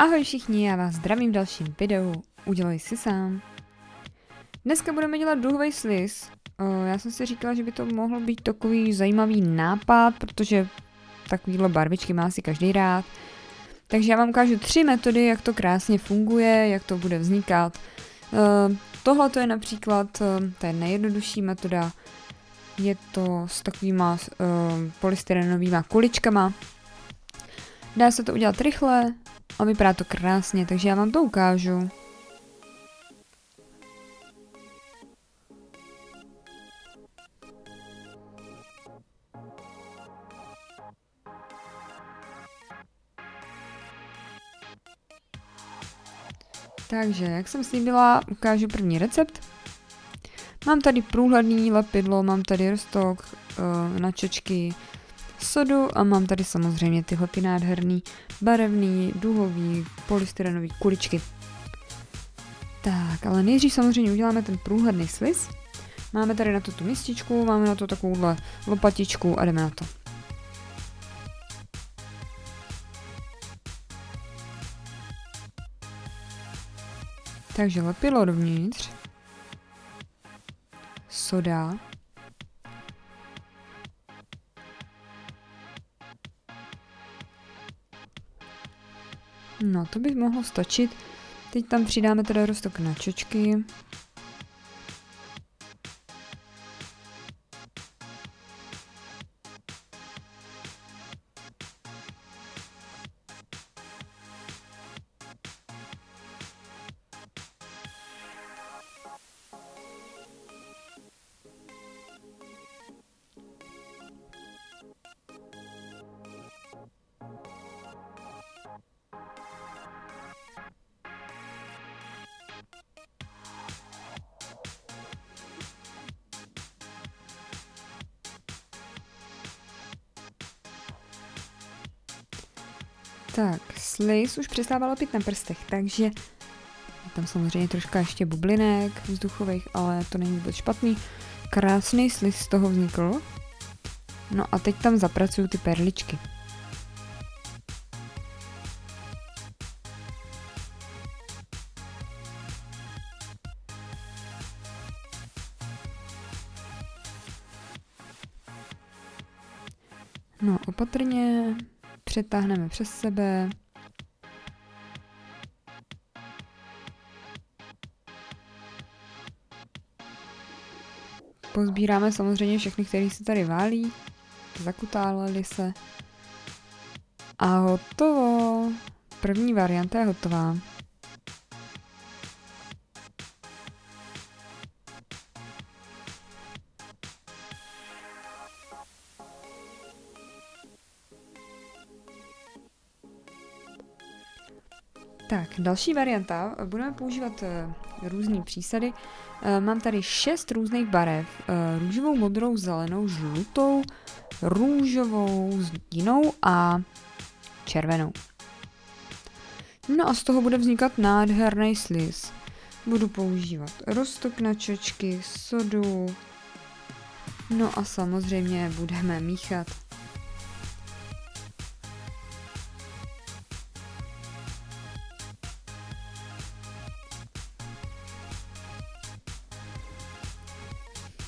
Ahoj všichni, já vás zdravím v dalším videu. Udělej si sám. Dneska budeme dělat duhový sliz. Já jsem si říkala, že by to mohl být takový zajímavý nápad, protože takovýhle barvičky má si každý rád. Takže já vám ukážu tři metody, jak to krásně funguje, jak to bude vznikat. Tohle to je například, to je nejjednodušší metoda, je to s takovýma polystyrenovými kuličkama. Dá se to udělat rychle, a vypadá to krásně, takže já vám to ukážu. Takže, jak jsem slíbila, ukážu první recept. Mám tady průhledný lepidlo, mám tady rostok, uh, načečky, sodu a mám tady samozřejmě tyhle ty nádherný barevný, duhový, polystyrenový kuličky. Tak, ale nejdřív samozřejmě uděláme ten průhledný sliz. Máme tady na to tu mističku, máme na to takovouhle lopatičku a jdeme na to. Takže lepidlo dovnitř, soda, No, to by mohlo stačit. Teď tam přidáme teda rostok na čočky. Tak, sliz už přestávalo pít na prstech, takže je tam samozřejmě troška ještě bublinek vzduchových, ale to není vůbec špatný. Krásný sliz z toho vznikl. No a teď tam zapracuju ty perličky. No, opatrně, přetáhneme přes sebe. Pozbíráme samozřejmě všechny, které se tady válí, zakutáleli se. A hotovo. První varianta je hotová. Tak, další varianta. Budeme používat uh, různé přísady. Uh, mám tady šest různých barev. Uh, růžovou, modrou, zelenou, žlutou, růžovou, jinou a červenou. No a z toho bude vznikat nádherný sliz. Budu používat rostok na čočky, sodu, no a samozřejmě budeme míchat.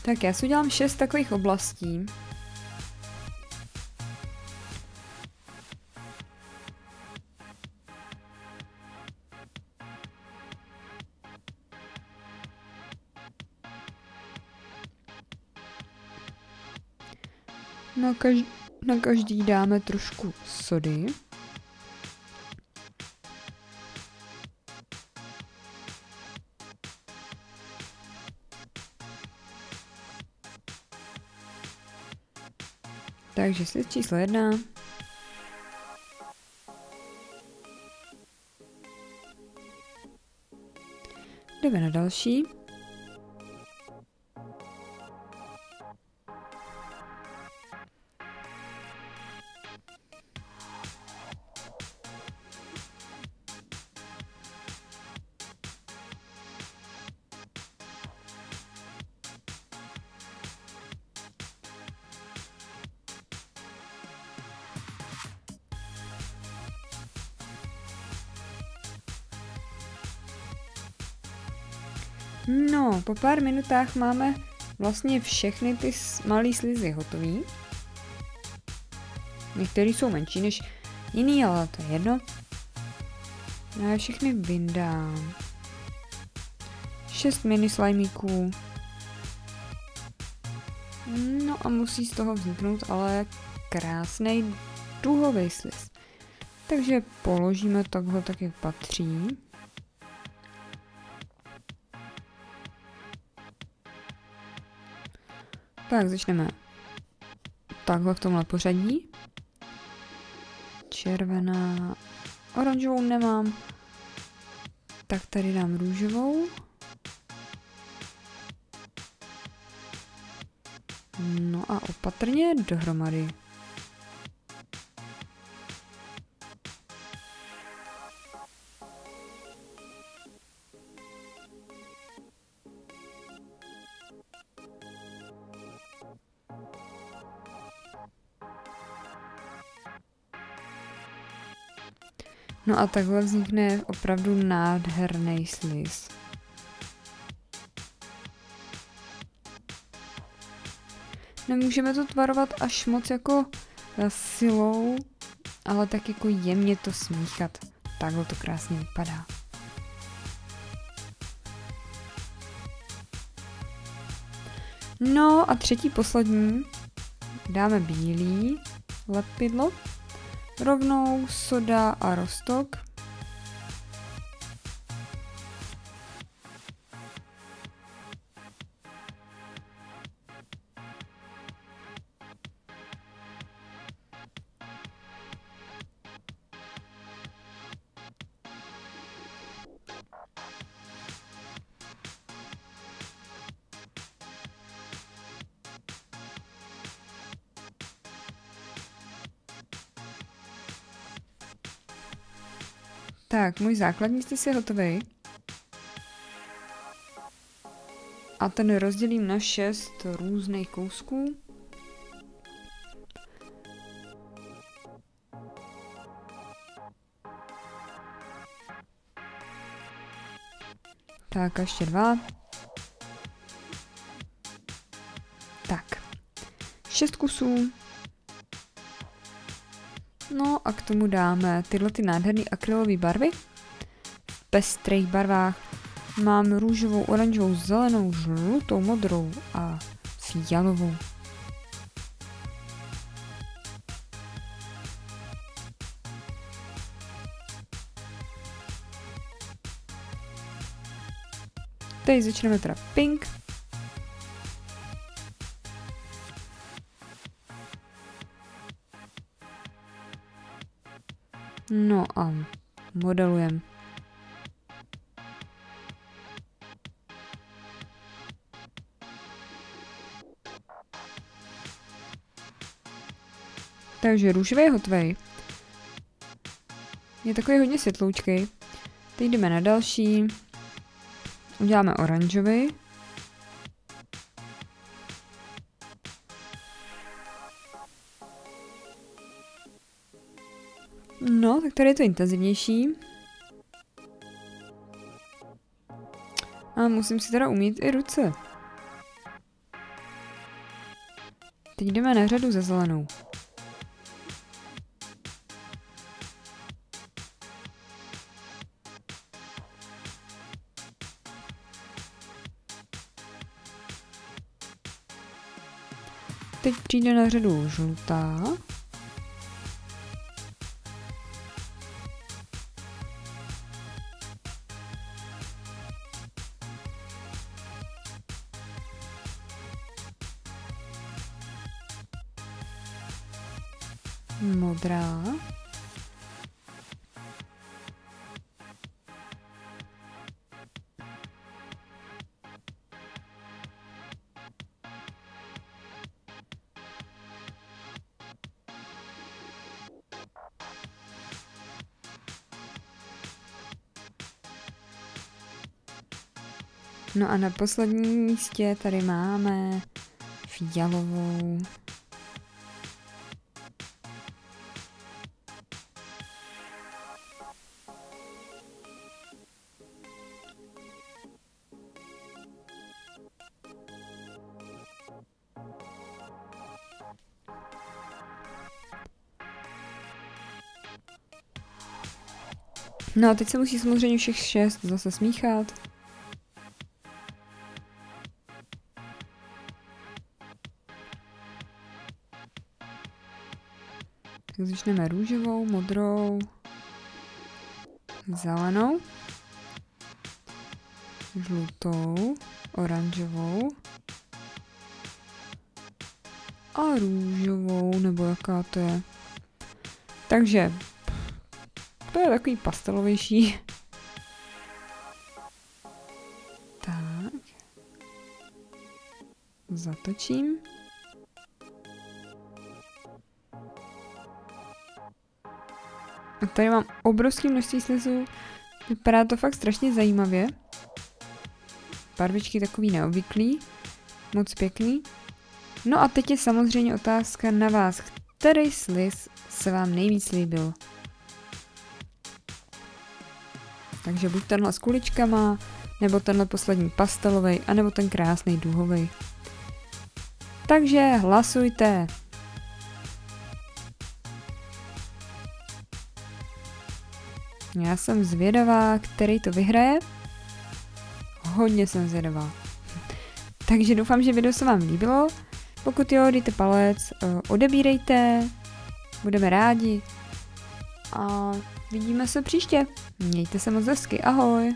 Tak já si udělám šest takových oblastí. Na, každý, na každý dáme trošku sody. Takže slid číslo jedna. Jdeme na další. No, po pár minutách máme vlastně všechny ty malé slizy hotový. Některý jsou menší než jiný, ale to je jedno. Já všechny vyndám. Šest mini slajmíků. No a musí z toho vzniknout ale krásný duhový sliz. Takže položíme tak, jak patří. Tak, začneme takhle v tomhle pořadí. Červená, oranžovou nemám, tak tady dám růžovou. No a opatrně dohromady. No a takhle vznikne opravdu nádherný sliz. Nemůžeme to tvarovat až moc jako eh, silou, ale tak jako jemně to smíchat. Takhle to krásně vypadá. No a třetí poslední dáme bílý lepidlo rovnou soda a rostok. Tak, můj základní stis je hotový. A ten rozdělím na šest různých kousků. Tak, a ještě dva. Tak. Šest kusů. No a k tomu dáme tyhle ty nádherné akrylové barvy v pestrých barvách. Mám růžovou, oranžovou, zelenou, žlutou, modrou a fialovou. Teď začneme teda pink. No a modelujem. Takže růžový hotový. Je takový hodně světloučký. Teď jdeme na další. Uděláme oranžový. Tak tady je to intenzivnější. A musím si teda umít i ruce. Teď jdeme na řadu ze zelenou. Teď přijde na řadu žlutá. Modrá. No a na posledním místě tady máme fialovou. No a teď se musí samozřejmě všech šest zase smíchat. Tak začneme růžovou, modrou, zelenou, žlutou, oranžovou a růžovou, nebo jaká to je. Takže to je takový pastelovější. Tak. Zatočím. A tady mám obrovské množství slizů. Vypadá to fakt strašně zajímavě. Barvičky takový neobvyklý. Moc pěkný. No a teď je samozřejmě otázka na vás. Který sliz se vám nejvíc líbil? Takže buď tenhle s kuličkama, nebo tenhle poslední pastelový, anebo ten krásný duhový. Takže hlasujte! Já jsem zvědavá, který to vyhraje. Hodně jsem zvědavá. Takže doufám, že video se vám líbilo. Pokud jo, dejte palec, eh, odebírejte, budeme rádi. A vidíme se příště. Mějte se moc hezky, ahoj.